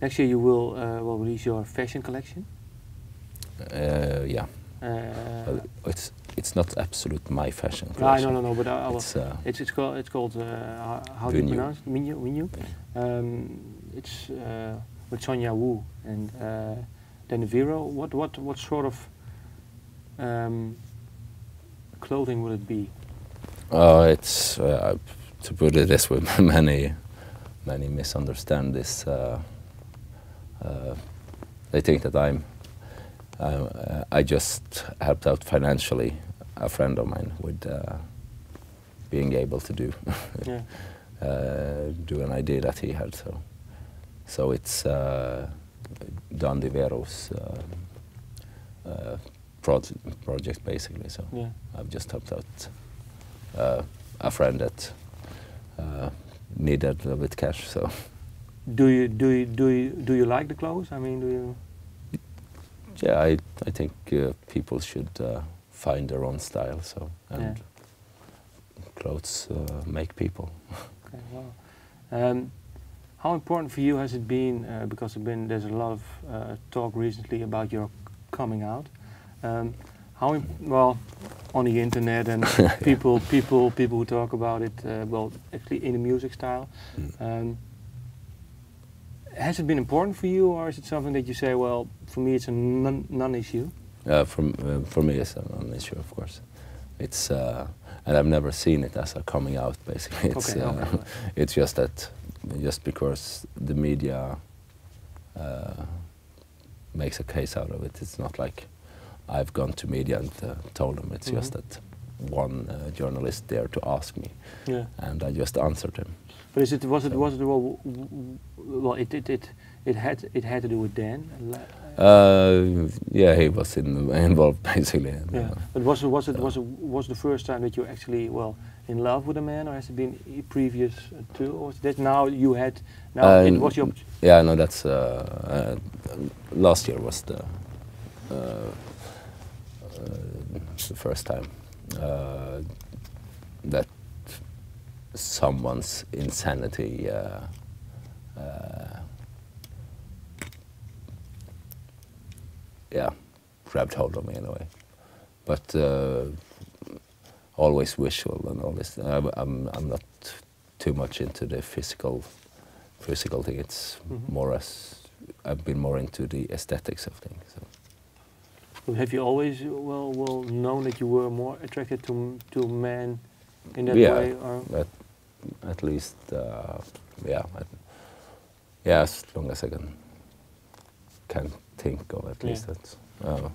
Next year you will uh, will release your fashion collection. Uh, yeah, Uh, it's it's not absolute my fashion. no, collection. no, no, no, but I, I It's uh, it's it's called it's called uh, how, do you pronounce it? Minyu, Minyu. Um, it's uh, with Sonja Wu and uh, Dan Devero. What what what sort of um, clothing would it be? uh, it's uh, to put it this way, many many misunderstand this. Uh, uh, they think that I'm. Uh, I just helped out financially a friend of mine with uh, being able to do Yeah. uh, do an idea that he had. So, so it's uh, Dan Devero's uh, uh, project, project basically. So Yeah. I've just helped out uh, a friend that uh, needed a little bit cash. So Do you do you do you do you like the clothes? I mean, do you? yeah, I I think uh, people should uh, find their own style. So and Yeah. clothes uh, make people. Okay, wow. Um, how important for you has it been? Uh, because there's been there's a lot of uh, talk recently about your coming out. Um, how well on the internet and people people people who talk about it. Uh, well, actually in the music style. Um, has it been important for you, or is it something that you say, well, for me it's a non- non-issue? Uh, for uh, for me, it's an issue, of course. It's uh, and I've never seen it as a coming out. Basically, it's Okay, uh, okay. it's just that just because the media uh, makes a case out of it, it's not like I've gone to media and uh, told them. It's just Mhm. that one uh, journalist there to ask me, Yeah. and I just answered him. But is it was it So- was it well, well it it it it had it had to do with Dan. uh, yeah, he was in, involved basically. Yeah, uh, but was it was it was it was the first time that you actually well in love with a man, or has it been previous uh, to, or was that now you had now it Uh, was your Yeah, no, that's uh, uh, last year was the uh, uh, the first time uh, that someone's insanity uh, uh, yeah grabbed hold of me in a way, but uh, always visual and all this. I'm, I'm I'm not too much into the physical physical thing. It's Mhm. more as I've been more into the aesthetics of things. So. Have you always well well known that you were more attracted to to men in that Yeah. way, or At, at least, uh, yeah, at, yeah, as long as I can can think of at Yeah. least that. Uh,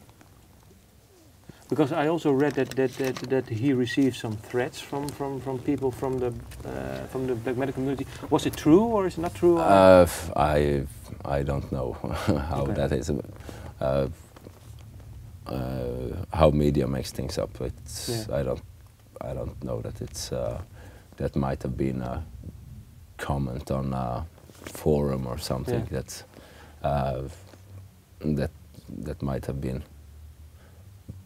because I also read that that that, that he received some threats from from from people from the uh, from the black metal community. Was it true or is it not true? uh, I I don't know how Okay. that is. Uh, uh, how media makes things up. It's Yeah. I don't I don't know that it's uh, that might have been a comment on a forum or something Yeah. that's uh, that that might have been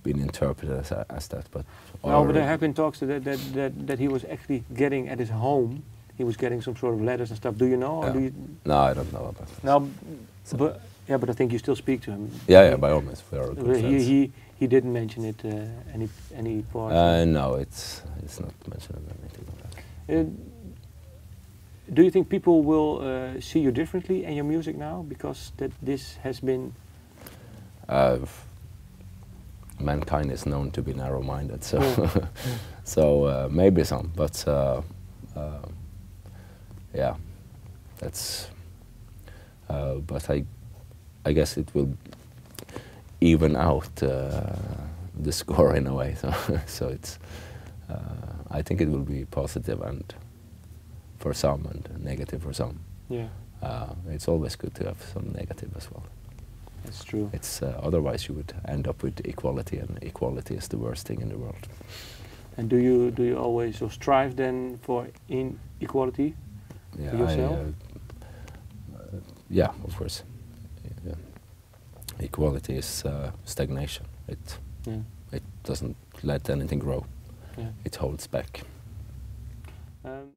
been interpreted as, as that, but No, but there have been talks that, that, that, that he was actually getting at his home, he was getting some sort of letters and stuff. Do you know? Or Yeah. do you, no, I don't know about that. no, So- but, yeah, but I think you still speak to him. Yeah, yeah, by all means, we are good he, he, he didn't mention it uh, any any part. uh, no, it's it's not mentioned in anything. Like that. Uh, do you think people will uh, see you differently in your music now because that this has been? Uh, mankind is known to be narrow-minded, so Yeah. so uh, maybe some, but uh, uh, yeah, that's. Uh, but I, I guess it will even out uh, the score in a way. So so it's. Uh, I think it will be positive and for some and negative for some. Yeah, Uh, it's always good to have some negative as well. that's true. It's uh, otherwise you would end up with equality, and equality is the worst thing in the world. And do you do you always or strive then for inequality? Yeah, yourself? I, uh, yeah, of course. Equality is uh, stagnation. It Yeah. it doesn't let anything grow. Yeah. It holds back. Um,